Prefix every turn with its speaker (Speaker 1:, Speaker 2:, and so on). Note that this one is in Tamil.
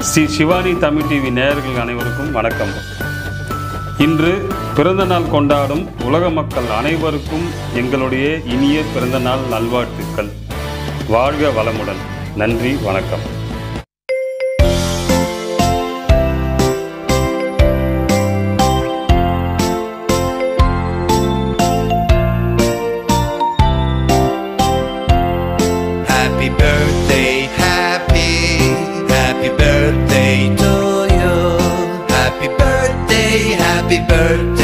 Speaker 1: ஸ்ரீ சிவானி தமிழ் டிவி நேயர்கள் அனைவருக்கும் வணக்கம். இன்று பிறந்த நாள் கொண்டாடும் உலக மக்கள் அனைவருக்கும் எங்களுடைய இனிய பிறந்த நாள் நல்வாழ்த்துக்கள். வாழ்க வளமுடன். நன்றி வணக்கம். Happy birthday Happy birthday.